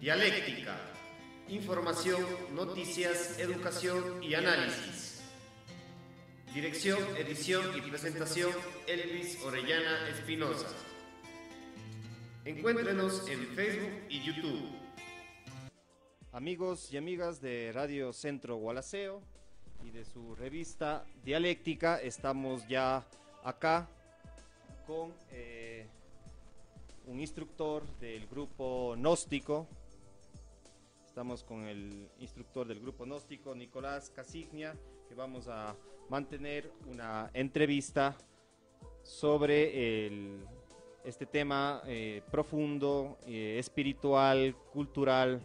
Dialéctica. Información, noticias, educación y análisis. Dirección, edición y presentación Elvis Orellana Espinosa. Encuéntrenos en Facebook y YouTube. Amigos y amigas de Radio Centro Gualaceo y de su revista Dialéctica, estamos ya acá con eh, un instructor del grupo Gnóstico. Estamos con el instructor del grupo Gnóstico, Nicolás Casignia, que vamos a mantener una entrevista sobre este tema eh, profundo, eh, espiritual, cultural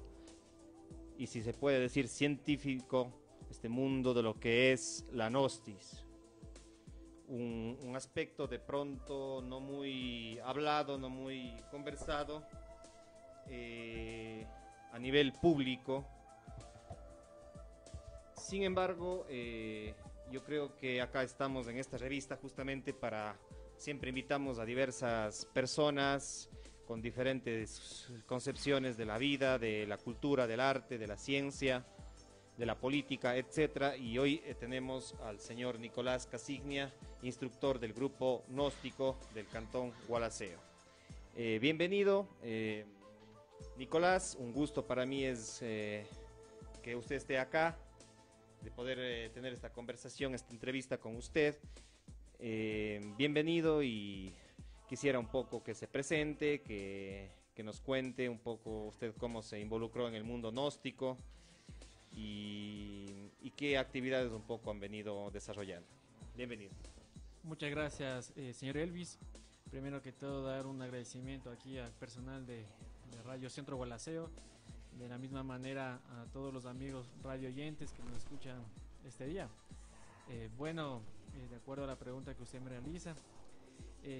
y si se puede decir científico, este mundo de lo que es la gnostis un, aspecto de pronto no muy hablado, no muy conversado eh, a nivel público. Sin embargo, eh, yo creo que acá estamos en esta revista justamente para, siempre invitamos a diversas personas con diferentes concepciones de la vida, de la cultura, del arte, de la ciencia, de la política, etcétera. Y hoy eh, tenemos al señor Nicolás Casignia, instructor del grupo gnóstico del Cantón Gualaceo. Eh, bienvenido, eh, Nicolás. Un gusto para mí es que usted esté acá, de poder tener esta conversación, esta entrevista con usted. bienvenido y quisiera un poco que se presente, que, que nos cuente un poco usted cómo se involucró en el mundo gnóstico y, qué actividades un poco han venido desarrollando. Bienvenido. Muchas gracias, eh, señor Elvis. Primero que todo, dar un agradecimiento aquí al personal de, Radio Centro Gualaceo, de la misma manera a todos los amigos radio oyentes que nos escuchan este día. Eh, bueno, eh, de acuerdo a la pregunta que usted me realiza,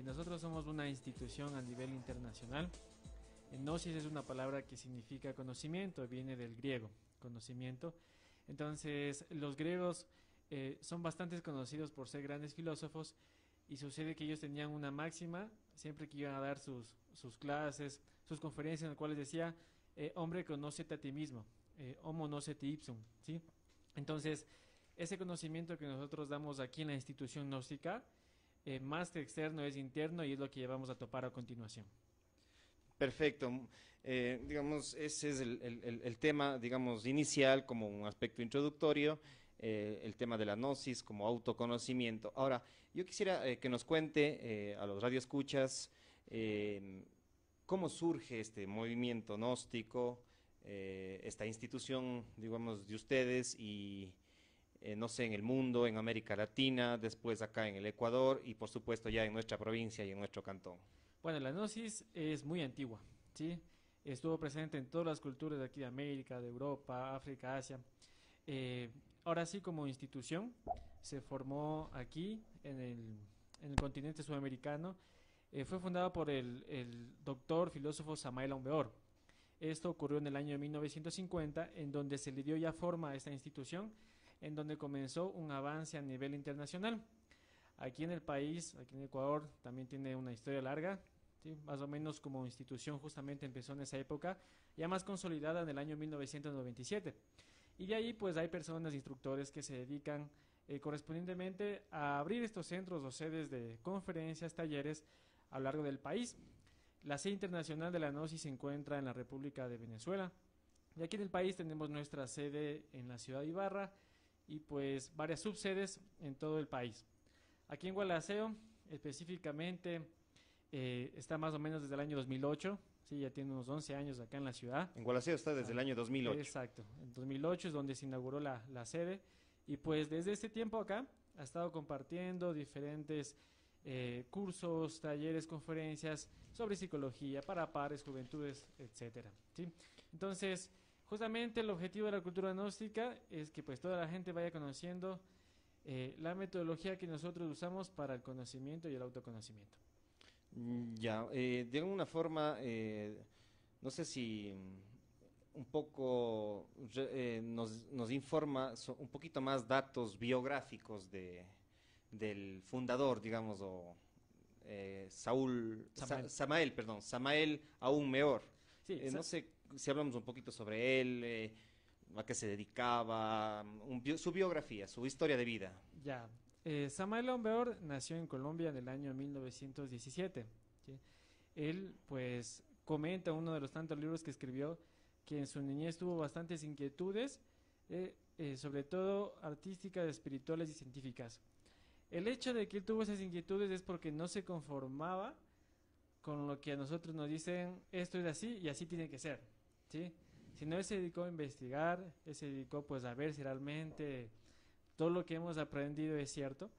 nosotros somos una institución a nivel internacional. Gnosis es una palabra que significa conocimiento, viene del griego conocimiento. Entonces, los griegos eh, son bastante conocidos por ser grandes filósofos y sucede que ellos tenían una máxima siempre que iban a dar sus, sus clases, sus conferencias en las cuales decía, eh, hombre, conócete a ti mismo, eh, homo nocete ipsum, ¿sí? Entonces, ese conocimiento que nosotros damos aquí en la institución gnóstica, eh, más que externo es interno y es lo que llevamos a topar a continuación. Perfecto. Eh, digamos, ese es el, tema, digamos, inicial como un aspecto introductorio, eh, el tema de la gnosis como autoconocimiento. Ahora, yo quisiera eh, que nos cuente a los radioescuchas cómo surge este movimiento gnóstico, esta institución, digamos, de ustedes y, no sé, en el mundo, en América Latina, después acá en el Ecuador y, por supuesto, ya en nuestra provincia y en nuestro cantón. Bueno, la gnosis es muy antigua, ¿sí? Estuvo presente en todas las culturas de aquí de América, de Europa, África, Asia. Eh, ahora sí, como institución, se formó aquí, en el, continente sudamericano. Eh, fue fundada por el, doctor filósofo Samael Aumbeor. Esto ocurrió en el año 1950, en donde se le dio ya forma a esta institución, en donde comenzó un avance a nivel internacional. Aquí en el país, aquí en Ecuador, también tiene una historia larga, más o menos como institución justamente empezó en esa época, ya más consolidada en el año 1997. Y de ahí pues hay personas, instructores que se dedican eh, correspondientemente a abrir estos centros o sedes de conferencias, talleres a lo largo del país. La sede internacional de la Gnosis se encuentra en la República de Venezuela. Y aquí en el país tenemos nuestra sede en la ciudad de Ibarra y pues varias subsedes en todo el país. Aquí en Gualaceo, específicamente, eh, está más o menos desde el año 2008. Sí, ya tiene unos 11 años acá en la ciudad. En Gualaceo está desde el año 2008. Exacto. En 2008 es donde se inauguró la, sede. Y pues desde este tiempo acá ha estado compartiendo diferentes eh, cursos, talleres, conferencias sobre psicología para pares, juventudes, etcétera. ¿sí? Entonces, justamente el objetivo de la cultura gnóstica es que pues toda la gente vaya conociendo eh, la metodología que nosotros usamos para el conocimiento y el autoconocimiento. Mm, ya, eh, de alguna forma, eh, no sé si un poco nos, nos, informa un poquito más datos biográficos de, del fundador, digamos, o Saúl, Samael. perdón, Samael aún mejor. Sí, eh, no sé si hablamos un poquito sobre él, eh, a qué se dedicaba, su biografía, su historia de vida. Ya. Eh, Samael Ombeor nació en Colombia en el año 1917. Él, pues, comenta en uno de los tantos libros que escribió que en su niñez tuvo bastantes inquietudes, sobre todo artísticas, espirituales y científicas. El hecho de que él tuvo esas inquietudes es porque no se conformaba con lo que a nosotros nos dicen, esto es así y así tiene que ser, ¿sí? Sino él se dedicó a investigar, él se dedicó pues a ver si realmente todo lo que hemos aprendido es cierto.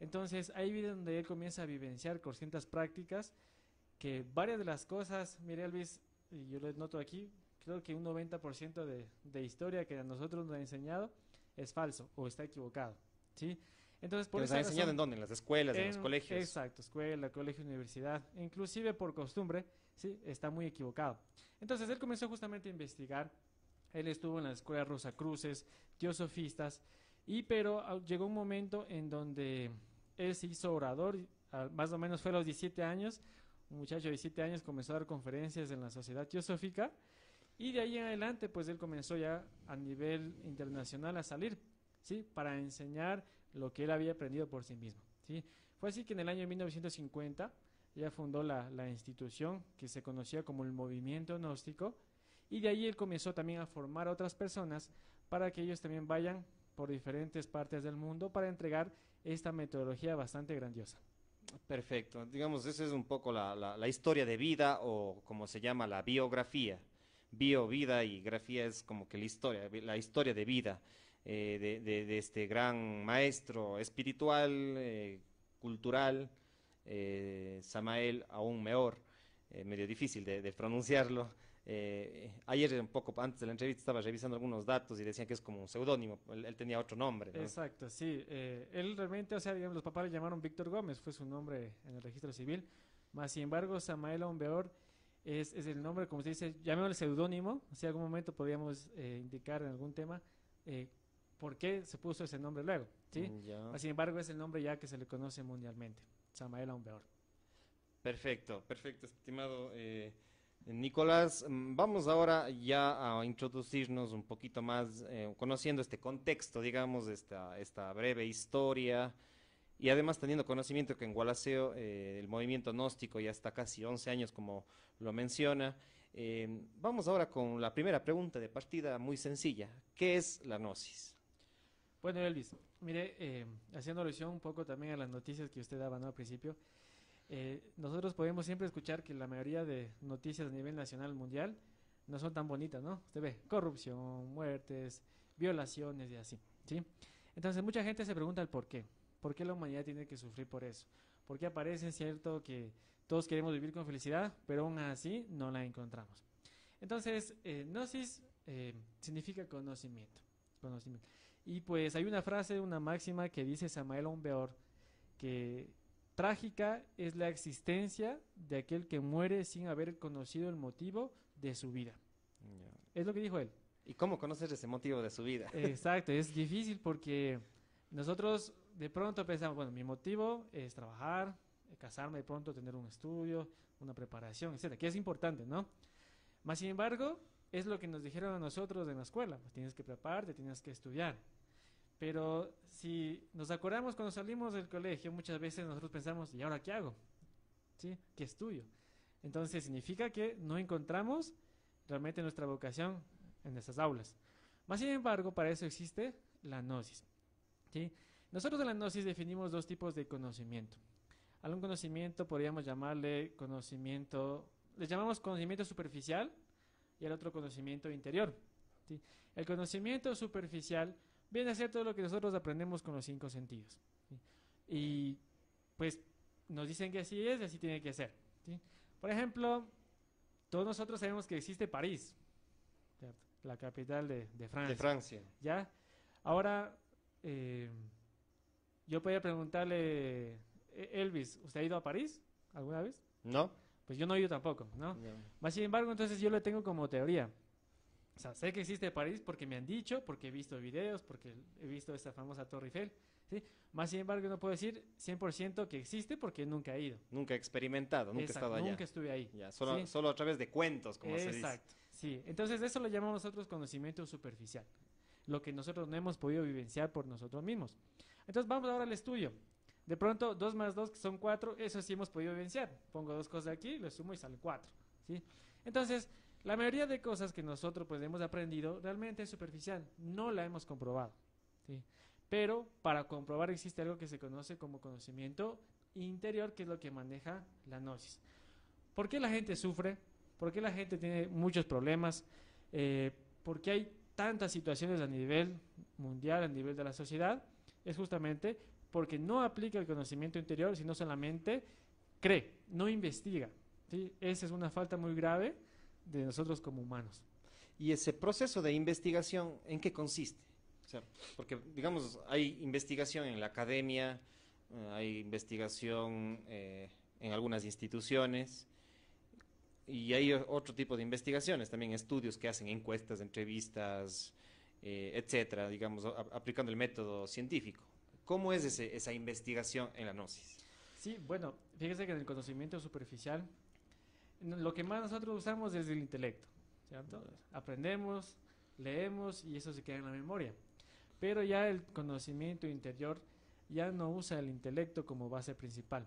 Entonces ahí es donde él comienza a vivenciar con ciertas prácticas que varias de las cosas, mire Elvis, y yo lo noto aquí, creo que un 90% de, de historia que a nosotros nos ha enseñado es falso o está equivocado, ¿sí? Entonces, por ¿Les ha enseñado en dónde? ¿En las escuelas, en, los colegios? Exacto, escuela, colegio, universidad. Inclusive por costumbre, sí, está muy equivocado. Entonces, él comenzó justamente a investigar. Él estuvo en la escuela Rosacruces, teosofistas, y pero ah, llegó un momento en donde él se hizo orador, más o menos fue a los 17 años, un muchacho de 17 años comenzó a dar conferencias en la sociedad teosófica, y de ahí en adelante, pues él comenzó ya a nivel internacional a salir, ¿sí? Para enseñar lo que él había aprendido por sí mismo. ¿sí? Fue así que en el año 1950 ya fundó la, la institución que se conocía como el movimiento gnóstico y de ahí él comenzó también a formar a otras personas para que ellos también vayan por diferentes partes del mundo para entregar esta metodología bastante grandiosa. Perfecto. Digamos, esa es un poco la, la, historia de vida o como se llama la biografía. Bio, vida y grafía es como que la historia, la historia de vida. Eh, de, este gran maestro espiritual, eh, cultural, eh, Samael aún mejor, medio difícil de, pronunciarlo. Ayer, un poco antes de la entrevista, estaba revisando algunos datos y decían que es como un seudónimo, él, tenía otro nombre. Exacto, sí. él realmente, o sea, digamos, los papás le llamaron Víctor Gómez, fue su nombre en el registro civil. Más sin embargo, Samael Aumbeor es, es el nombre, como se dice, llamémosle seudónimo, si en algún momento podríamos indicar en algún tema por qué se puso ese nombre luego. ¿sí? Mm, Sin embargo, es el nombre ya que se le conoce mundialmente, Samael Aumbeor. Perfecto, perfecto, estimado eh, Nicolás. Mm, vamos ahora ya a introducirnos un poquito más, eh, conociendo este contexto, digamos, esta, esta breve historia y además teniendo conocimiento que en Gualaceo eh, el movimiento gnóstico ya está casi 11 años, como lo menciona. vamos ahora con la primera pregunta de partida muy sencilla. ¿Qué es la gnosis? Bueno, Elvis, mire, eh, haciendo alusión un poco también a las noticias que usted daba ¿no? al principio, eh, nosotros podemos siempre escuchar que la mayoría de noticias a nivel nacional mundial no son tan bonitas, ¿no? Usted ve corrupción, muertes, violaciones y así, ¿sí? Entonces mucha gente se pregunta el por qué. ¿Por qué la humanidad tiene que sufrir por eso? ¿Por qué aparece cierto que todos queremos vivir con felicidad, pero aún así no la encontramos? Entonces, eh, gnosis eh, significa conocimiento, conocimiento. Y pues hay una frase, una máxima que dice Samael Ombeor, que trágica es la existencia de aquel que muere sin haber conocido el motivo de su vida. Es lo que dijo él. ¿Y cómo conocer ese motivo de su vida? Exacto, es difícil porque nosotros de pronto pensamos, bueno, mi motivo es trabajar, casarme de pronto, tener un estudio, una preparación, etcétera, que es importante, ¿no? Más sin embargo, es lo que nos dijeron a nosotros en la escuela, pues tienes que prepararte, tienes que estudiar. Pero si nos acordamos cuando salimos del colegio, muchas veces nosotros pensamos, ¿y ahora qué hago? ¿Sí? ¿Qué estudio? Entonces significa que no encontramos realmente nuestra vocación en esas aulas. Más sin embargo, para eso existe la gnosis. ¿sí? Nosotros en la gnosis definimos dos tipos de conocimiento. Algún conocimiento podríamos llamarle conocimiento, le llamamos conocimiento superficial y al otro conocimiento interior. ¿sí? El conocimiento superficial viene a ser todo lo que nosotros aprendemos con los cinco sentidos. Y pues nos dicen que así es y así tiene que ser. Por ejemplo, todos nosotros sabemos que existe París, la capital de, Francia. De Francia. ¿Ya? Ahora, eh, yo podría preguntarle, e-, Elvis, ¿usted ha ido a París alguna vez? No. Pues yo no he ido tampoco, ¿no? Más sin embargo, entonces yo lo tengo como teoría. O sea, sé que existe París porque me han dicho, porque he visto videos, porque he visto esa famosa Torre Eiffel. ¿sí? Más sin embargo, no puedo decir 100% que existe porque nunca he ido. Nunca he experimentado, nunca he Exacto, estado allá. Nunca estuve ahí. Ya, solo, Sí. solo a través de cuentos, como se dice. Exacto, sí. Entonces eso lo llamamos nosotros conocimiento superficial, lo que nosotros no hemos podido vivenciar por nosotros mismos. Entonces vamos ahora al estudio. De pronto, 2 más 2 que son 4, eso sí hemos podido vivenciar. Pongo dos cosas aquí, lo sumo y sale 4. ¿sí? Entonces, la mayoría de cosas que nosotros pues, hemos aprendido realmente es superficial, no la hemos comprobado. Pero para comprobar existe algo que se conoce como conocimiento interior, que es lo que maneja la gnosis. ¿Por qué la gente sufre? ¿Por qué la gente tiene muchos problemas? Eh, ¿Por qué hay tantas situaciones a nivel mundial, a nivel de la sociedad? Es justamente porque no aplica el conocimiento interior, sino solamente cree, no investiga. ¿sí? Esa es una falta muy grave de nosotros como humanos. ¿Y ese proceso de investigación en qué consiste? Porque, digamos, hay investigación en la academia, eh, hay investigación eh, en algunas instituciones y hay otro tipo de investigaciones, también estudios que hacen encuestas, entrevistas, eh, etcétera, digamos, aplicando el método científico. ¿Cómo es ese- esa investigación en la gnosis? Sí, bueno, fíjese que en el conocimiento superficial, lo que más nosotros usamos es el intelecto, ¿cierto? Aprendemos, leemos y eso se queda en la memoria. Pero ya el conocimiento interior ya no usa el intelecto como base principal.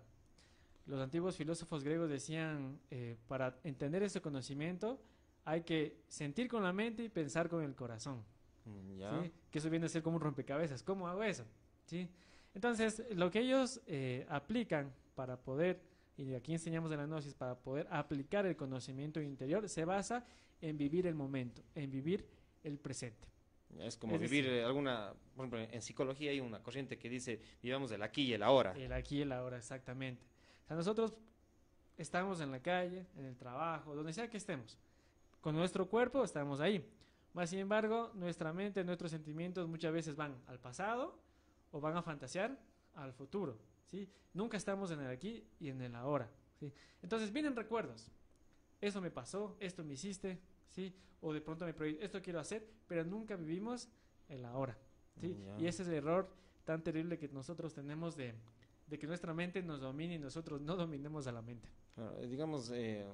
Los antiguos filósofos griegos decían, eh, para entender ese conocimiento hay que sentir con la mente y pensar con el corazón. Mm, ¿Ya? ¿sí? Que eso viene a ser como un rompecabezas. ¿Cómo hago eso? ¿Sí? Entonces, lo que ellos eh, aplican para poder, y aquí enseñamos en la gnosis, para poder aplicar el conocimiento interior, se basa en vivir el momento, en vivir el presente. Es como Es vivir decir- eh, alguna, por ejemplo, en psicología hay una corriente que dice, vivamos el aquí y el ahora. El aquí y el ahora, exactamente. O sea, nosotros estamos en la calle, en el trabajo, donde sea que estemos. Con nuestro cuerpo estamos ahí. Más sin embargo, nuestra mente, nuestros sentimientos muchas veces van al pasado o van a fantasear al futuro. ¿Sí? Nunca estamos en el aquí y en el ahora. ¿sí? Entonces vienen recuerdos. Eso me pasó, esto me hiciste, ¿sí? o de pronto me prohibí, esto quiero hacer, pero nunca vivimos el ahora. ¿sí? Ya. Y ese es el error tan terrible que nosotros tenemos de, de que nuestra mente nos domine y nosotros no dominemos a la mente. Claro, eh, digamos, eh,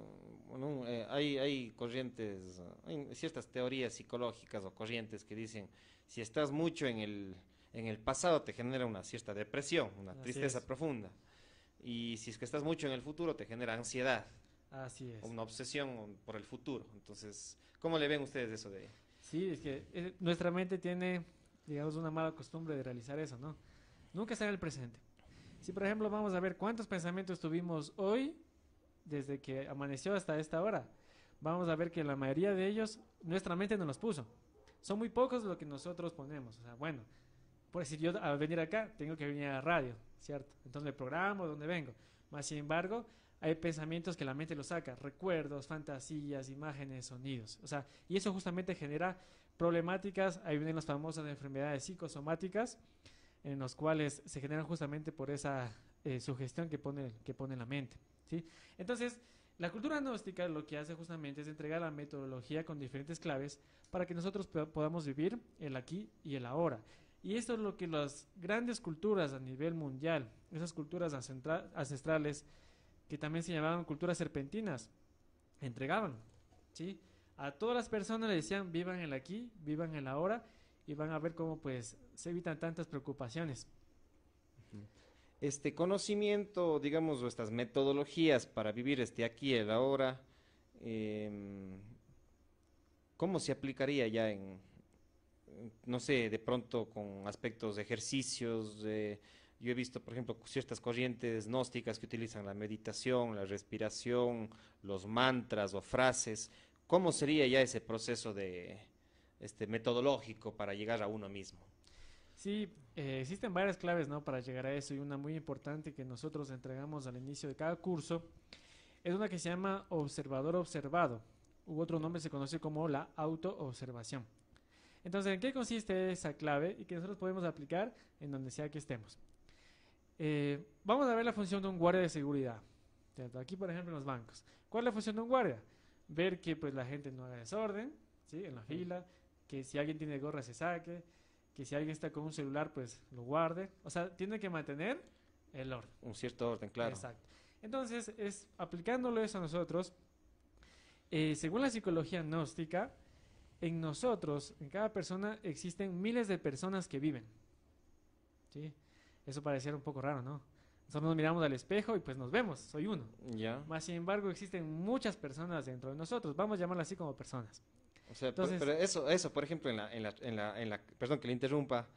bueno, eh, hay, hay corrientes, hay ciertas teorías psicológicas o corrientes que dicen, si estás mucho en el, en el pasado te genera una cierta depresión, una Así tristeza es. profunda. Y si es que estás mucho en el futuro te genera ansiedad Así es. una obsesión por el futuro. Entonces, ¿cómo le ven ustedes eso de...? Sí, es que eh, nuestra mente tiene, digamos, una mala costumbre de realizar eso, ¿no? Nunca está en el presente. Si, por ejemplo, vamos a ver cuántos pensamientos tuvimos hoy, desde que amaneció hasta esta hora, vamos a ver que la mayoría de ellos, nuestra mente nos los puso. Son muy pocos lo que nosotros ponemos. O sea, bueno, por decir, yo al venir acá tengo que venir a la radio, ¿cierto? Entonces me programo donde vengo. Más sin embargo, hay pensamientos que la mente los saca, recuerdos, fantasías, imágenes, sonidos. O sea, y eso justamente genera problemáticas, ahí vienen las famosas enfermedades psicosomáticas, en los cuales se generan justamente por esa eh, sugestión que pone, que pone la mente. ¿sí? Entonces, la cultura gnóstica lo que hace justamente es entregar la metodología con diferentes claves para que nosotros po- podamos vivir el aquí y el ahora. Y esto es lo que las grandes culturas a nivel mundial, esas culturas ancestra- ancestrales, que también se llamaban culturas serpentinas, entregaban, ¿sí? A todas las personas le decían, vivan el aquí, vivan el ahora, y van a ver cómo pues se evitan tantas preocupaciones. Este conocimiento, digamos, o estas metodologías para vivir este aquí el ahora, em, ¿cómo se aplicaría ya en, no sé, de pronto con aspectos de ejercicios? yo he visto, por ejemplo, ciertas corrientes gnósticas que utilizan la meditación, la respiración, los mantras o frases. ¿Cómo sería ya ese proceso de, este, metodológico para llegar a uno mismo? Sí, eh, existen varias claves ¿no? para llegar a eso y una muy importante que nosotros entregamos al inicio de cada curso es una que se llama observador observado, u otro nombre se conoce como la autoobservación. Entonces, ¿en qué consiste esa clave y que nosotros podemos aplicar en donde sea que estemos? Eh, vamos a ver la función de un guardia de seguridad. Aquí, por ejemplo, en los bancos. ¿Cuál es la función de un guardia? Ver que pues, la gente no haga desorden, ¿sí? En la fila, que si alguien tiene gorra se saque, que si alguien está con un celular pues lo guarde. O sea, tiene que mantener el orden. Un cierto orden, claro. Exacto. Entonces, es aplicándolo eso a nosotros, eh, según la psicología gnóstica, en nosotros, en cada persona, existen miles de personas que viven. ¿Sí? Eso pareciera un poco raro, ¿no? Nosotros nos miramos al espejo y pues nos vemos, soy uno. Ya. Más sin embargo, existen muchas personas dentro de nosotros. Vamos a llamarlas así como personas. O sea, Entonces- pero eso, eso, por ejemplo, en la, en la, en la, en la, perdón que le interrumpa,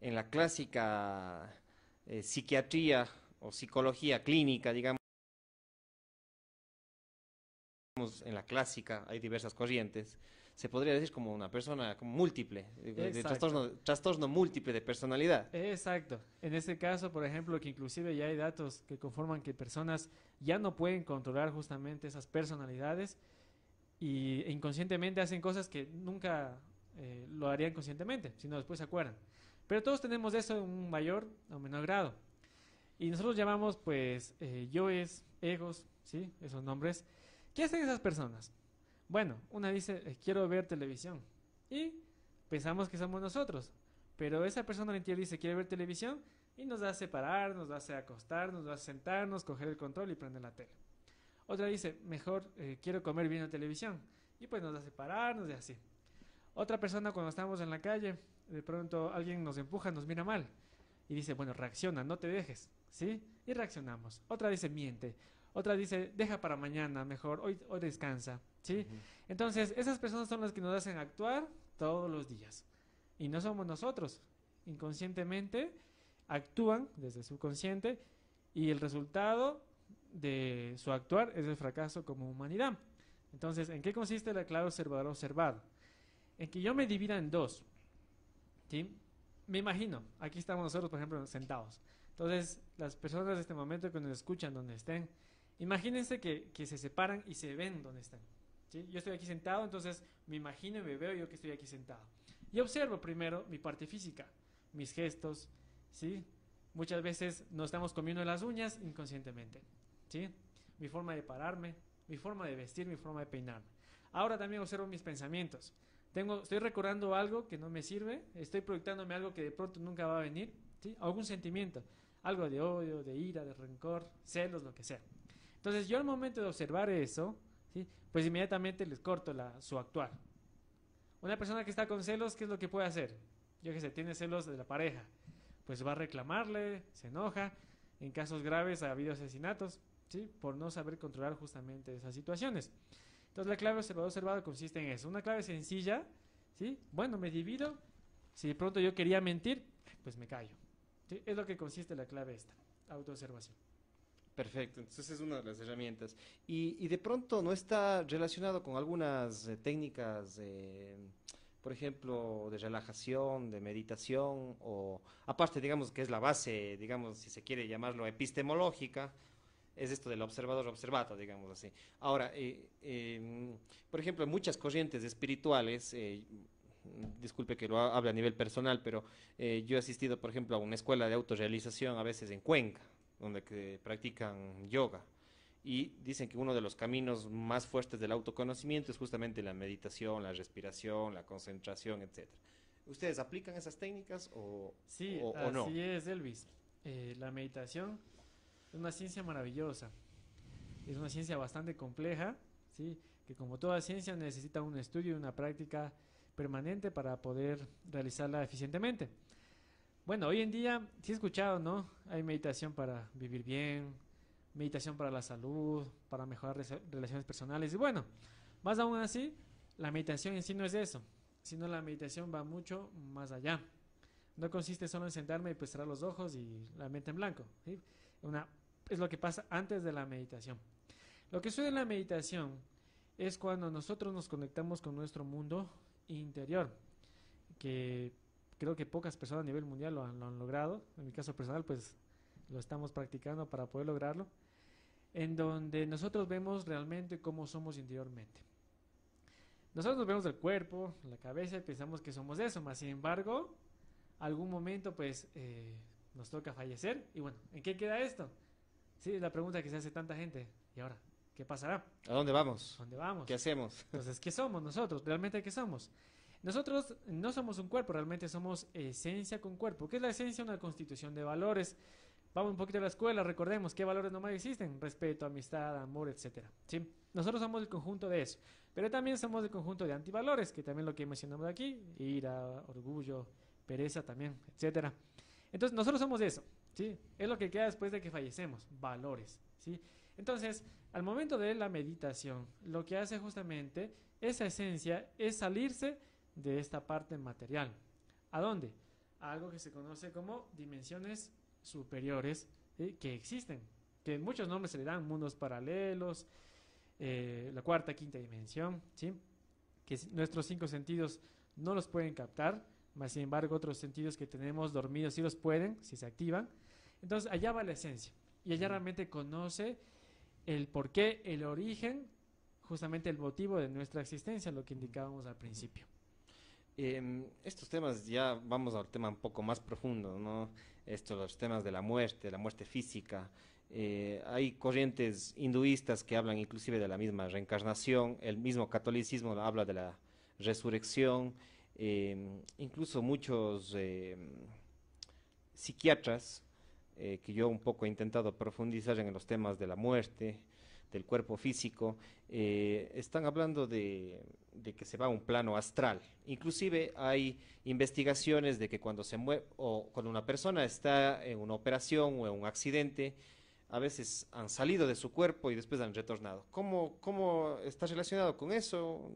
en la clásica eh, psiquiatría o psicología clínica, digamos, en la clásica hay diversas corrientes, se podría decir como una persona como múltiple, de- trastorno, trastorno múltiple de personalidad. Exacto. En este caso, por ejemplo, que inclusive ya hay datos que conforman que personas ya no pueden controlar justamente esas personalidades y e inconscientemente hacen cosas que nunca eh, lo harían conscientemente, sino después se acuerdan. Pero todos tenemos eso en un mayor o menor grado. Y nosotros llamamos, pues, eh, yoes, egos, ¿sí? Esos nombres. ¿Qué hacen esas personas? Bueno, una dice, eh, quiero ver televisión. Y pensamos que somos nosotros. Pero esa persona al interior dice, quiere ver televisión. Y nos hace parar, nos hace acostar, nos hace sentarnos, coger el control y prender la tele. Otra dice, mejor eh, quiero comer viendo televisión. Y pues nos hace parar, nos hace así. Otra persona cuando estamos en la calle, de pronto alguien nos empuja, nos mira mal. Y dice, bueno, reacciona, no te dejes. ¿Sí? Y reaccionamos. Otra dice, miente. Otra dice, deja para mañana, mejor, hoy, hoy descansa. ¿Sí? Entonces, esas personas son las que nos hacen actuar todos los días. Y no somos nosotros. Inconscientemente actúan desde el subconsciente y el resultado de su actuar es el fracaso como humanidad. Entonces, ¿en qué consiste la clave observador observado? En que yo me divida en dos. ¿sí? Me imagino, aquí estamos nosotros, por ejemplo, sentados. Entonces, las personas de este momento que nos escuchan donde estén, imagínense que, que se separan y se ven donde están. Yo estoy aquí sentado, entonces me imagino y me veo yo que estoy aquí sentado. Y observo primero mi parte física, mis gestos, ¿sí? Muchas veces nos estamos comiendo las uñas inconscientemente, ¿sí? Mi forma de pararme, mi forma de vestir, mi forma de peinarme. Ahora también observo mis pensamientos. Tengo, estoy recordando algo que no me sirve, estoy proyectándome algo que de pronto nunca va a venir, ¿sí? Algún sentimiento, algo de odio, de ira, de rencor, celos, lo que sea. Entonces yo al momento de observar eso, pues inmediatamente les corto la, su actuar. Una persona que está con celos, ¿qué es lo que puede hacer? Yo que sé, tiene celos de la pareja, pues va a reclamarle, se enoja. En casos graves ha habido asesinatos, ¿sí? Por no saber controlar justamente esas situaciones. Entonces la clave observado observado consiste en eso. Una clave sencilla, ¿sí? Bueno, me divido. Si de pronto yo quería mentir, pues me callo. Es lo que consiste la clave esta, autoobservación. Perfecto, entonces es una de las herramientas. Y, de pronto no está relacionado con algunas eh, técnicas, por ejemplo, de relajación, de meditación, o aparte, digamos, que es la base, digamos, si se quiere llamarlo epistemológica, es esto del observador observato, digamos así. Ahora, eh, eh, por ejemplo, muchas corrientes espirituales, eh, disculpe que lo ha- hable a nivel personal, pero yo he asistido, por ejemplo, a una escuela de autorrealización a veces en Cuenca, donde que practican yoga. Y dicen que uno de los caminos más fuertes del autoconocimiento es justamente la meditación, la respiración, la concentración, etc. ¿Ustedes aplican esas técnicas o, Sí, o- o así no? es, Elvis. Eh, la meditación es una ciencia maravillosa. Es una ciencia bastante compleja, ¿sí? que como toda ciencia necesita un estudio y una práctica permanente para poder realizarla eficientemente. Bueno, hoy en día, sí he escuchado, ¿no? Hay meditación para vivir bien, meditación para la salud, para mejorar relaciones personales. Y bueno, más aún así, la meditación en sí no es eso, sino la meditación va mucho más allá. No consiste solo en sentarme y pues cerrar los ojos y la mente en blanco. ¿sí? Una, es lo que pasa antes de la meditación. Lo que sucede en la meditación es cuando nosotros nos conectamos con nuestro mundo interior, que creo que pocas personas a nivel mundial lo han, lo han logrado. En mi caso personal, pues lo estamos practicando para poder lograrlo, en donde nosotros vemos realmente cómo somos interiormente. Nosotros nos vemos del cuerpo, la cabeza y pensamos que somos eso, más sin embargo, algún momento pues eh, nos toca fallecer y bueno, ¿en qué queda esto? Sí, es la pregunta que se hace tanta gente. ¿Y ahora? ¿qué pasará? ¿A dónde vamos? ¿A dónde vamos? ¿Qué hacemos? Entonces, ¿qué somos nosotros? ¿Realmente qué somos? Nosotros no somos un cuerpo, realmente somos esencia con cuerpo. ¿Qué es la esencia? Una constitución de valores. Vamos un poquito a la escuela, recordemos qué valores nomás existen, respeto, amistad, amor, etcétera. ¿sí? Nosotros somos el conjunto de eso, pero también somos el conjunto de antivalores, que también lo que mencionamos aquí, ira, orgullo, pereza también, etcétera. Entonces, nosotros somos eso, ¿sí? Es lo que queda después de que fallecemos, valores, ¿sí? Entonces, al momento de la meditación, lo que hace justamente esa esencia es salirse de esta parte material. ¿A dónde? A algo que se conoce como dimensiones superiores que existen, que muchos nombres se le dan, mundos paralelos, eh, la cuarta, quinta dimensión, ¿sí? que nuestros cinco sentidos no los pueden captar, más sin embargo otros sentidos que tenemos dormidos sí los pueden, si se activan. Entonces allá va la esencia y allá realmente conoce el porqué, el origen, justamente el motivo de nuestra existencia, lo que indicábamos al principio. Eh, estos temas ya vamos al tema un poco más profundo, ¿no? Estos los temas de la muerte, la muerte física. Eh, hay corrientes hinduistas que hablan inclusive de la misma reencarnación, el mismo catolicismo habla de la resurrección, eh, incluso muchos eh, psiquiatras, eh, que yo un poco he intentado profundizar en los temas de la muerte, del cuerpo físico, eh, están hablando de, que se va a un plano astral. Inclusive hay investigaciones de que cuando se mueve o cuando una persona está en una operación o en un accidente, a veces han salido de su cuerpo y después han retornado. ¿Cómo, cómo está relacionado con eso?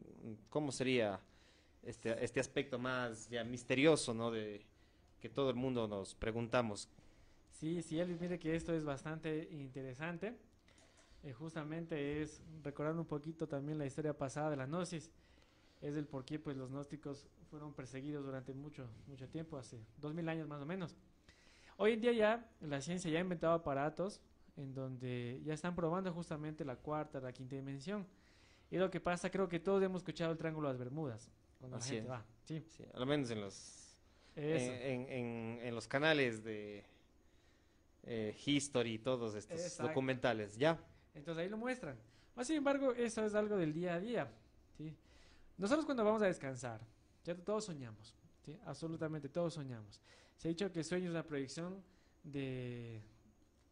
¿Cómo sería este, este aspecto más misterioso, ¿no? De que todo el mundo nos preguntamos. Sí, sí, Elvis, mire que esto es bastante interesante eh, justamente es recordando un poquito también la historia pasada de la gnosis, es el por qué pues, los gnósticos fueron perseguidos durante mucho, mucho tiempo, hace dos mil años más o menos. Hoy en día ya la ciencia ya ha inventado aparatos en donde ya están probando justamente la cuarta, la quinta dimensión. Y lo que pasa, creo que todos hemos escuchado el Triángulo de las Bermudas, cuando Así la gente es. va. Sí, Sí, al menos en los, en, en- en- en los canales de eh, History y todos estos Exacto. documentales, ¿ya? Entonces ahí lo muestran. Más sin embargo, eso es algo del día a día. ¿sí? Nosotros cuando vamos a descansar, ¿cierto? todos soñamos. ¿sí? Absolutamente todos soñamos. Se ha dicho que sueño es una proyección de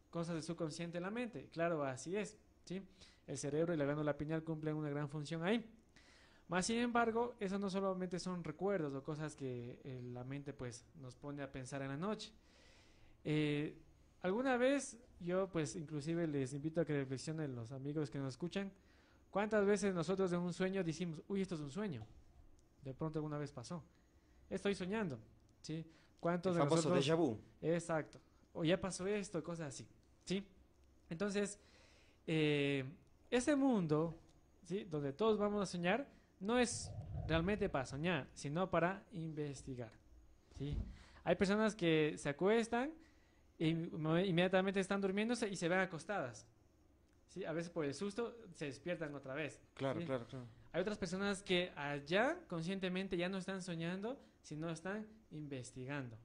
cosas de subconsciente en la mente. Claro, así es. ¿sí? El cerebro y la glándula pineal cumplen una gran función ahí. Más sin embargo, eso no solamente son recuerdos o cosas que eh, la mente pues nos pone a pensar en la noche. Eh, alguna vez yo pues inclusive les invito a que reflexionen los amigos que nos escuchan, ¿cuántas veces nosotros en un sueño decimos, uy, esto es un sueño? De pronto alguna vez pasó. Estoy soñando, ¿sí? ¿Cuántos El de famoso nosotros... déjà vu. Exacto. O ya pasó esto, cosas así. ¿Sí? Entonces, eh, ese mundo, ¿sí? Donde todos vamos a soñar, no es realmente para soñar, sino para investigar. ¿Sí? Hay personas que se acuestan mo- inmediatamente están durmiéndose y se ven acostadas. ¿Sí? A veces por el susto se despiertan otra vez. Claro, ¿sí? claro, claro. Hay otras personas que allá conscientemente ya no están soñando, sino están investigando.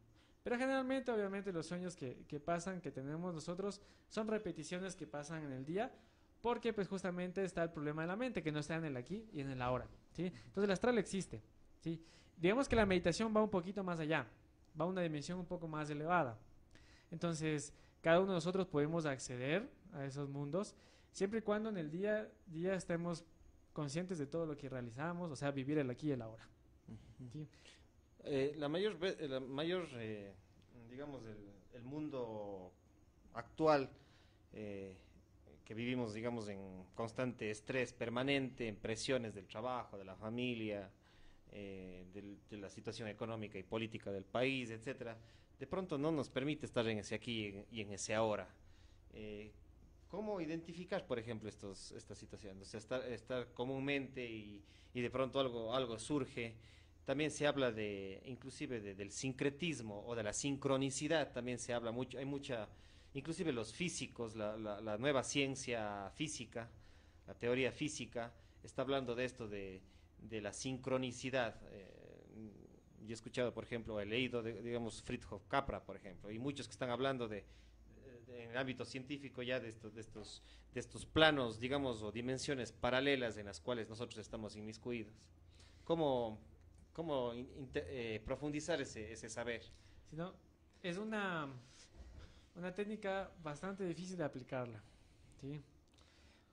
Pero generalmente, obviamente, los sueños que, que pasan, que tenemos nosotros, son repeticiones que pasan en el día, porque pues justamente está el problema de la mente, que no está en el aquí y en el ahora. ¿sí? Entonces el astral existe. ¿sí? Digamos que la meditación va un poquito más allá, va a una dimensión un poco más elevada. Entonces, cada uno de nosotros podemos acceder a esos mundos, siempre y cuando en el día a día estemos conscientes de todo lo que realizamos, o sea, vivir el aquí y el ahora. ¿sí? Eh, la mayor, la mayor eh, digamos, el, el mundo actual eh, que vivimos, digamos, en constante estrés permanente, en presiones del trabajo, de la familia, del- de la situación económica y política del país, etcétera, de pronto no nos permite estar en ese aquí y en ese ahora. Eh, ¿Cómo identificar, por ejemplo, estos, esta situación? O sea, estar, comúnmente y, y de pronto algo, algo surge. También se habla de, inclusive, de- del sincretismo o de la sincronicidad. También se habla mucho, hay mucha, inclusive los físicos, la nueva ciencia física, la teoría física, está hablando de esto de, de la sincronicidad. Eh, yo he escuchado, por ejemplo, he leído, de- digamos, Fritjof Capra, por ejemplo, y muchos que están hablando de, en el ámbito científico ya de estos, de estos, de estos planos, digamos, o dimensiones paralelas en las cuales nosotros estamos inmiscuidos. ¿Cómo, cómo eh, profundizar ese, ese saber? Sino, es una, una técnica bastante difícil de aplicarla, ¿sí?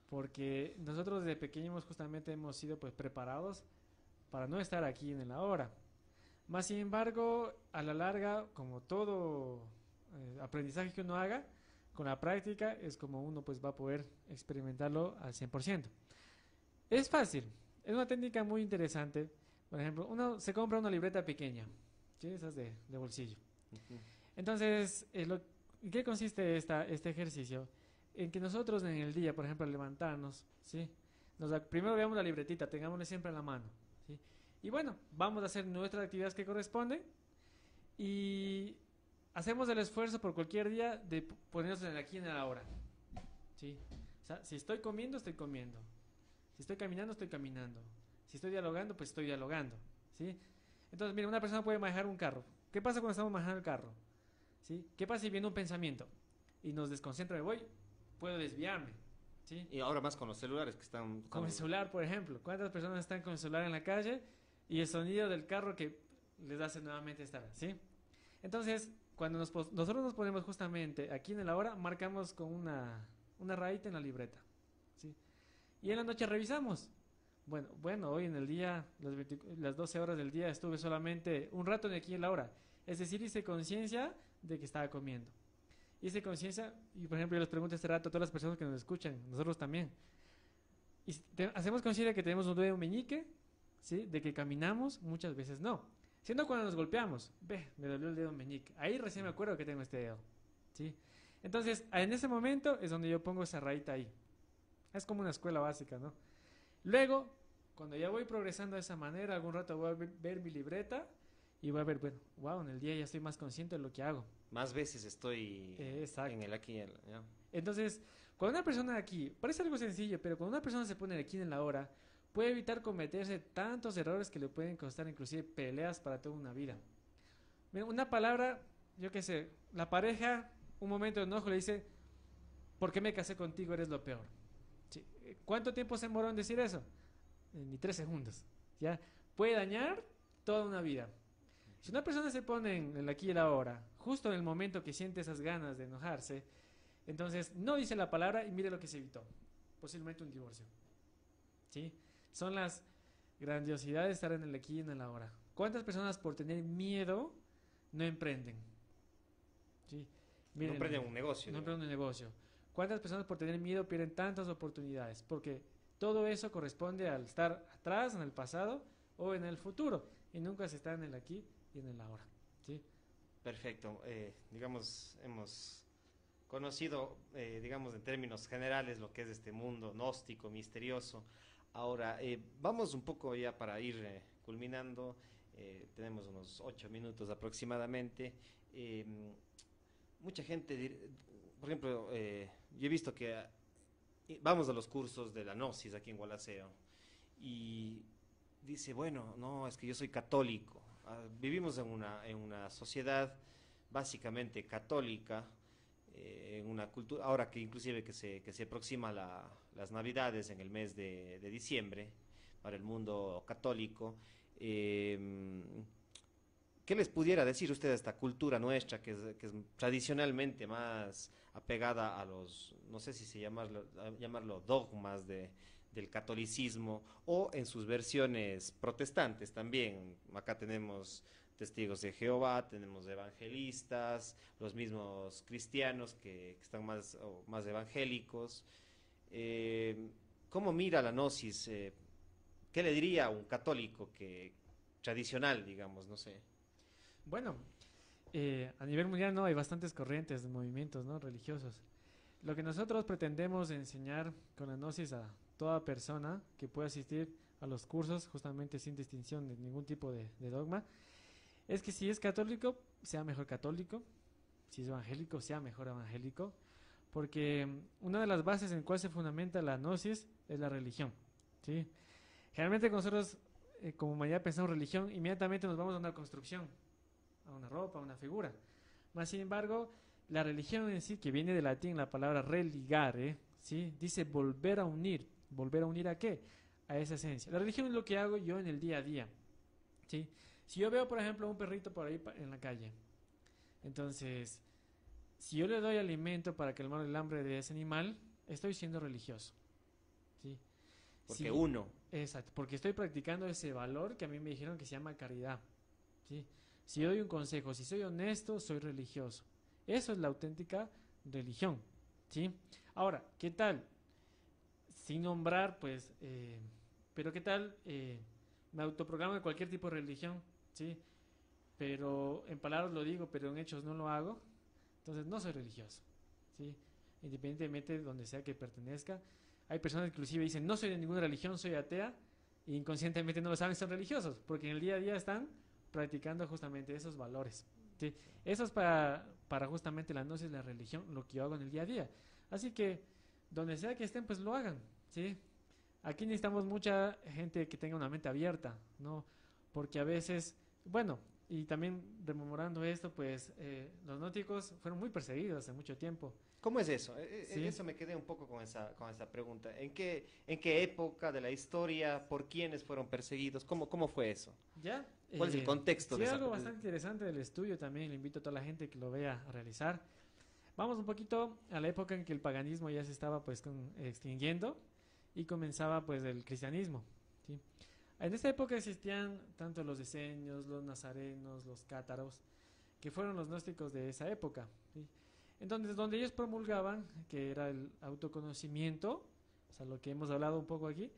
Porque nosotros desde pequeños justamente hemos sido pues preparados para no estar aquí en la hora. Más sin embargo, a la larga, como todo eh, aprendizaje que uno haga, con la práctica es como uno pues va a poder experimentarlo al 100%. Es fácil, es una técnica muy interesante. Por ejemplo, uno se compra una libreta pequeña, ¿sí? esas de, de bolsillo. Entonces, ¿en qué consiste esta, este ejercicio? En que nosotros en el día, por ejemplo, levantarnos, ¿sí? Nos primero veamos la libretita, tengámosla siempre en la mano. Y bueno, vamos a hacer nuestras actividades que corresponden y hacemos el esfuerzo por cualquier día de ponernos en el aquí en el ahora. ¿sí? O sea, si estoy comiendo, estoy comiendo. Si estoy caminando, estoy caminando. Si estoy dialogando, pues estoy dialogando. ¿sí? Entonces, mira, una persona puede manejar un carro. ¿Qué pasa cuando estamos manejando el carro? ¿Sí? ¿Qué pasa si viene un pensamiento y nos desconcentra? Me voy, puedo desviarme. ¿sí? Y ahora más con los celulares que están... Con el celular, por ejemplo. ¿Cuántas personas están con el celular en la calle y el sonido del carro que les hace nuevamente estar? ¿sí? Entonces, cuando nosotros nos ponemos justamente aquí en el ahora, marcamos con una, una rayita en la libreta. ¿sí? Y en la noche revisamos. Bueno, bueno, hoy en el día, las, las 12 horas del día, estuve solamente un rato de aquí en la hora. Es decir, hice conciencia de que estaba comiendo. Hice conciencia, y por ejemplo, yo les pregunto este rato a todas las personas que nos escuchan, nosotros también. Y hacemos conciencia que tenemos un dedo meñique, ¿sí? de que caminamos, muchas veces no. Siendo cuando nos golpeamos, ve, me dolió el dedo meñique. Ahí recién me acuerdo que tengo este dedo. ¿sí? Entonces, en ese momento es donde yo pongo esa rayita ahí. Es como una escuela básica, ¿no? Luego, cuando ya voy progresando de esa manera, algún rato voy a ver, mi libreta y voy a ver, bueno, wow, en el día ya estoy más consciente de lo que hago. Más veces estoy en el aquí y el Entonces, cuando una persona aquí, parece algo sencillo, pero cuando una persona se pone aquí en la hora, puede evitar cometerse tantos errores que le pueden costar inclusive peleas para toda una vida. Una palabra, yo qué sé, la pareja, un momento de enojo le dice, ¿por qué me casé contigo? Eres lo peor. ¿Cuánto tiempo se demoró en decir eso? Ni tres segundos. ¿ya? Puede dañar toda una vida. Si una persona se pone en el aquí y el ahora, justo en el momento que siente esas ganas de enojarse, entonces no dice la palabra y mire lo que se evitó. Posiblemente un divorcio. ¿Sí? Son las grandiosidades de estar en el aquí y en el ahora. ¿Cuántas personas por tener miedo no emprenden? ¿Sí? no emprenden un negocio. No emprenden un negocio. ¿Cuántas personas por tener miedo pierden tantas oportunidades? Porque todo eso corresponde al estar atrás, en el pasado o en el futuro. Y nunca se está en el aquí y en el ahora. ¿sí? Perfecto. Eh, digamos, hemos conocido, eh, digamos, en términos generales lo que es este mundo gnóstico, misterioso. Ahora, eh, vamos un poco ya para ir eh, culminando. Eh, tenemos unos ocho minutos aproximadamente. mucha gente, por ejemplo, yo he visto que vamos a los cursos de la Gnosis aquí en Gualaceo y dice, bueno, no, es que yo soy católico. Ah, vivimos en una, en una sociedad básicamente católica eh, en una cultura, ahora que inclusive que se, que se aproxima las navidades en el mes de, diciembre para el mundo católico, em, ¿qué les pudiera decir usted de esta cultura nuestra que es, que es, tradicionalmente más apegada a los, no sé si se llamarlo, llamarlo dogmas de, del catolicismo o en sus versiones protestantes también? Acá tenemos testigos de Jehová, tenemos evangelistas, los mismos cristianos que, están más, más evangélicos. Eh, ¿Cómo mira la gnosis? Eh, ¿Qué le diría a un católico que tradicional, digamos, no sé? Bueno, eh, a nivel mundial no hay bastantes corrientes de movimientos ¿no? religiosos. Lo que nosotros pretendemos enseñar con la gnosis a toda persona que pueda asistir a los cursos, justamente sin distinción de ningún tipo de dogma, es que si es católico, sea mejor católico, si es evangélico, sea mejor evangélico, porque una de las bases en cual se fundamenta la gnosis es la religión. ¿sí? Generalmente nosotros, eh, como mañana pensamos religión, inmediatamente nos vamos a una construcción, a una ropa, a una figura. Más sin embargo, la religión en sí, que viene del latín la palabra religare, ¿sí? dice volver a unir. ¿Volver a unir a qué? A esa esencia. La religión es lo que hago yo en el día a día. ¿sí? Si yo veo, por ejemplo, un perrito por ahí en la calle, entonces, si yo le doy alimento para que el hambre de ese animal, estoy siendo religioso. ¿sí? Porque uno. Exacto, porque estoy practicando ese valor que a mí me dijeron que se llama caridad. ¿sí? Si doy un consejo, si soy honesto, soy religioso. Eso es la auténtica religión. ¿sí? Ahora, ¿qué tal? Sin nombrar, pues, eh, pero ¿qué tal? Eh, me autoprogramo de cualquier tipo de religión, ¿sí? Pero en palabras lo digo, pero en hechos no lo hago. Entonces no soy religioso, ¿sí? Independientemente de donde sea que pertenezca. Hay personas que inclusive dicen, no soy de ninguna religión, soy atea, e inconscientemente no lo saben, son religiosos, porque en el día a día están practicando justamente esos valores. ¿sí? Eso es para, para justamente la gnosis, la religión, lo que yo hago en el día a día. Así que donde sea que estén, pues lo hagan, ¿sí? Aquí necesitamos mucha gente que tenga una mente abierta, ¿no? Porque a veces, bueno, y también rememorando esto, pues eh, los nóticos fueron muy perseguidos hace mucho tiempo. ¿Cómo es eso? Eh, eh, eso me quedé un poco con esa, con esa pregunta. ¿En qué, ¿En qué época de la historia, por quiénes fueron perseguidos? ¿Cómo, cómo fue eso? ¿Ya? ¿Cuál es el contexto sí, de algo bastante interesante del estudio también, le invito a toda la gente que lo vea a realizar. Vamos un poquito a la época en que el paganismo ya se estaba pues extinguiendo y comenzaba pues el cristianismo. ¿sí? En esta época existían tanto los diseños, los nazarenos, los cátaros, que fueron los gnósticos de esa época. Entonces, donde ellos promulgaban, que era el autoconocimiento, o sea, lo que hemos hablado un poco aquí,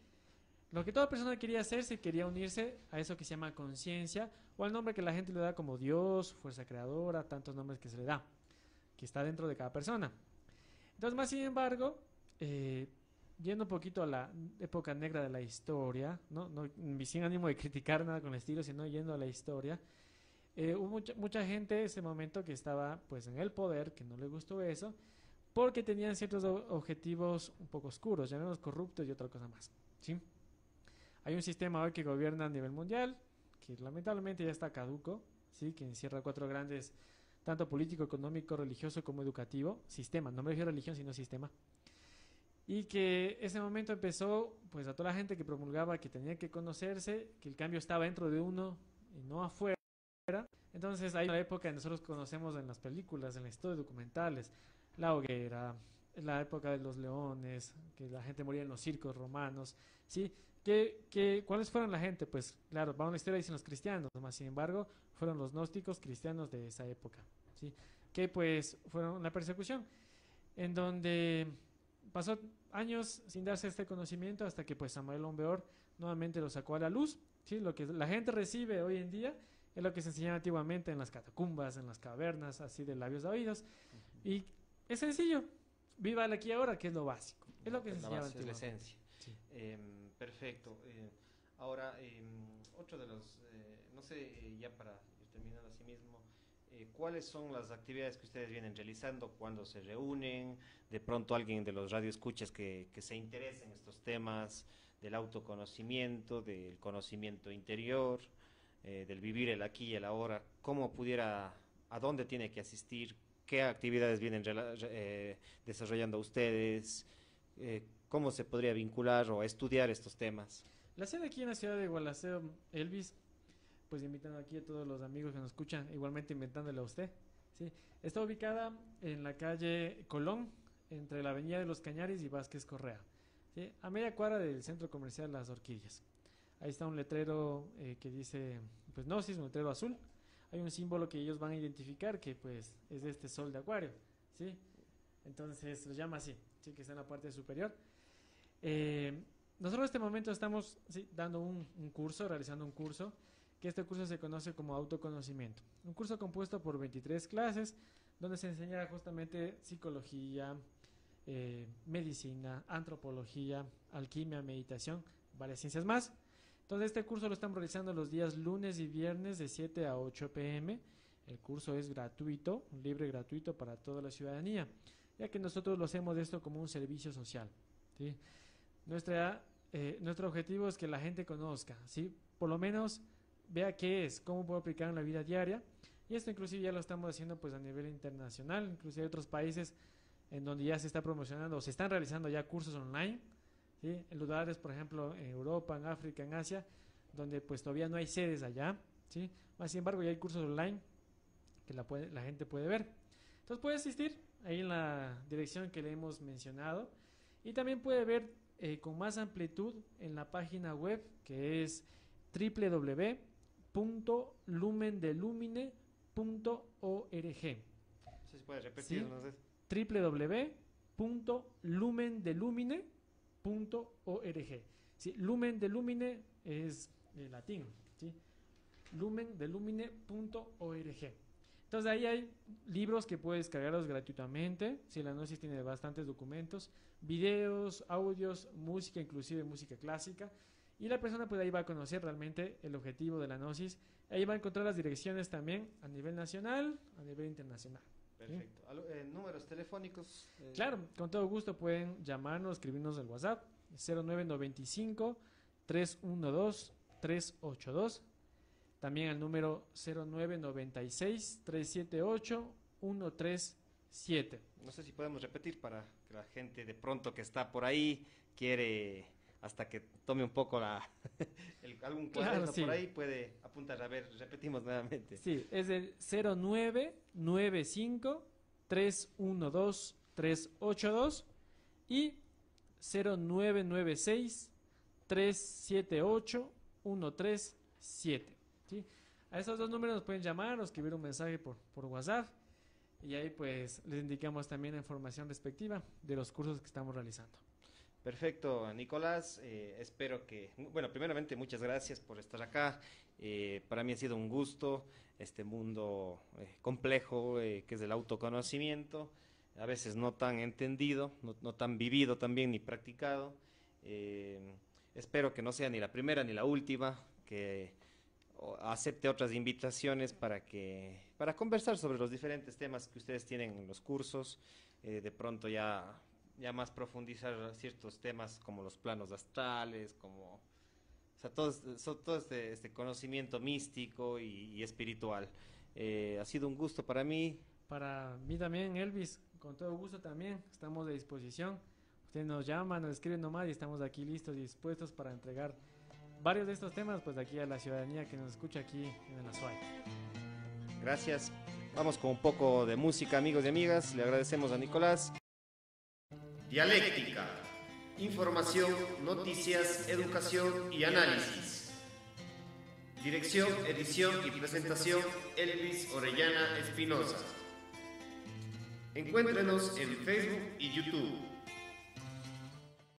lo que toda persona quería hacer, se quería unirse a eso que se llama conciencia, o al nombre que la gente le da como Dios, fuerza creadora, tantos nombres que se le da que está dentro de cada persona. Entonces, más sin embargo, eh, yendo un poquito a la época negra de la historia, ¿no? no sin ánimo de criticar nada con el estilo, sino yendo a la historia, eh, hubo mucha, mucha gente en ese momento que estaba pues en el poder, que no le gustó eso, porque tenían ciertos objetivos un poco oscuros, llamémoslos corruptos y otra cosa más. ¿sí? Hay un sistema hoy que gobierna a nivel mundial, que lamentablemente ya está caduco, ¿sí? que encierra cuatro grandes tanto político, económico, religioso como educativo, sistema, no me refiero a religión, sino sistema. Y que ese momento empezó, pues a toda la gente que promulgaba que tenía que conocerse, que el cambio estaba dentro de uno y no afuera. Entonces hay la época que nosotros conocemos en las películas, en la historia documentales, la hoguera, la época de los leones, que la gente moría en los circos romanos, ¿sí? ¿Qué, qué, cuáles fueron la gente? Pues claro, vamos a la historia dicen los cristianos, más sin embargo, fueron los gnósticos cristianos de esa época, ¿sí? Que pues fueron la persecución, en donde pasó años sin darse este conocimiento hasta que pues Samuel Lombeor nuevamente lo sacó a la luz, ¿sí? Lo que la gente recibe hoy en día es lo que se enseñaba antiguamente en las catacumbas, en las cavernas, así de labios de oídos. Y es sencillo, viva el aquí y ahora, que es lo básico. Es lo que se enseñaba antiguamente. la esencia. Em, perfecto. Eh, ahora, em, otro de los, eh, no sé, eh, ya para terminar así mismo, ¿cuáles son las actividades que ustedes vienen realizando cuando se reúnen? De pronto alguien de los radioescuchas que, que se interese en estos temas del autoconocimiento, del conocimiento interior, del vivir el aquí y el ahora, ¿cómo pudiera, a dónde tiene que asistir? ¿Qué actividades vienen desarrollando ustedes? cómo se podría vincular o estudiar estos temas. La sede aquí en la ciudad de Gualaceo, Elvis, pues invitando aquí a todos los amigos que nos escuchan, igualmente inventándole a usted. ¿sí? Está ubicada en la calle Colón, entre la avenida de los Cañares y Vázquez Correa, ¿sí? a media cuadra del centro comercial Las Orquídeas. Ahí está un letrero eh, que dice, pues no, sí es un letrero azul. Hay un símbolo que ellos van a identificar que pues es de este sol de acuario, ¿sí? Entonces lo llama así, ¿sí? que está en la parte superior. Eh, nosotros en este momento estamos dando un, curso, realizando un curso, que este curso se conoce como autoconocimiento. Un curso compuesto por 23 clases, donde se enseña justamente psicología, eh, medicina, antropología, alquimia, meditación, varias ciencias más. Entonces este curso lo estamos realizando los días lunes y viernes de 7 a 8 pm. El curso es gratuito, libre gratuito para toda la ciudadanía, ya que nosotros lo hacemos de esto como un servicio social. ¿sí? Nuestra, eh, nuestro objetivo es que la gente conozca, ¿sí? Por lo menos vea qué es, cómo puedo aplicar en la vida diaria Y esto inclusive ya lo estamos haciendo pues a nivel internacional, inclusive hay otros países en donde ya se está promocionando o se están realizando ya cursos online, en lugares por ejemplo en Europa, en África, en Asia, donde pues todavía no hay sedes allá, ¿sí? Más sin embargo ya hay cursos online que la, puede, la gente puede ver. Entonces puede asistir ahí en la dirección que le hemos mencionado y también puede ver eh, con más amplitud en la página web que es www.lumendelumine.org. No sé si puedes repetir, Sí. no sé. www.lumendelumine.org. Sí, lumen de lumine es eh, latín, ¿sí? lumendelumine.org. Entonces ahí hay libros que puedes cargarlos gratuitamente. Si la Gnosis tiene bastantes documentos, videos, audios, música, inclusive música clásica. Y la persona pues ahí va a conocer realmente el objetivo de la Gnosis. Ahí va a encontrar las direcciones también a nivel nacional, a nivel internacional. Perfecto. Eh, números telefónicos. eh, Claro, con todo gusto pueden llamarnos, escribirnos al WhatsApp 0995 312 382. También al número 0996 378 137. No sé si podemos repetir para que la gente de pronto que está por ahí quiere hasta que tome un poco la el- algún Claro, cuaderno sí. por ahí puede apuntar. A ver, repetimos nuevamente. Sí, es el 0995 312 382 y 0996 378 137. ¿sí? A esos dos números nos pueden llamar o escribir un mensaje por, por WhatsApp y ahí pues les indicamos también la información respectiva de los cursos que estamos realizando. Perfecto, Nicolás. eh, espero que, bueno, primeramente muchas gracias por estar acá. eh, para mí ha sido un gusto este mundo eh, complejo que es el autoconocimiento, a veces no tan entendido, no, no tan vivido también ni practicado. Espero que no sea ni la primera ni la última, que acepte otras invitaciones para que para conversar sobre los diferentes temas que ustedes tienen en los cursos. de pronto ya ya más profundizar ciertos temas como los planos astrales, como o sea, todo, este- todo este, este conocimiento místico y, y espiritual. Eh, ha sido un gusto para mí. Para mí también, Elvis, con todo gusto también, estamos de disposición. Ustedes nos llaman, nos escriben nomás y estamos aquí listos y dispuestos para entregar varios de estos temas pues aquí a la ciudadanía que nos escucha aquí en el Azuay. Gracias. Vamos con un poco de música, amigos y amigas. Le agradecemos a Nicolás. Dialéctica. Información, noticias, educación y análisis. Dirección, edición y presentación Elvis Orellana Espinosa. Encuéntrenos en Facebook y YouTube.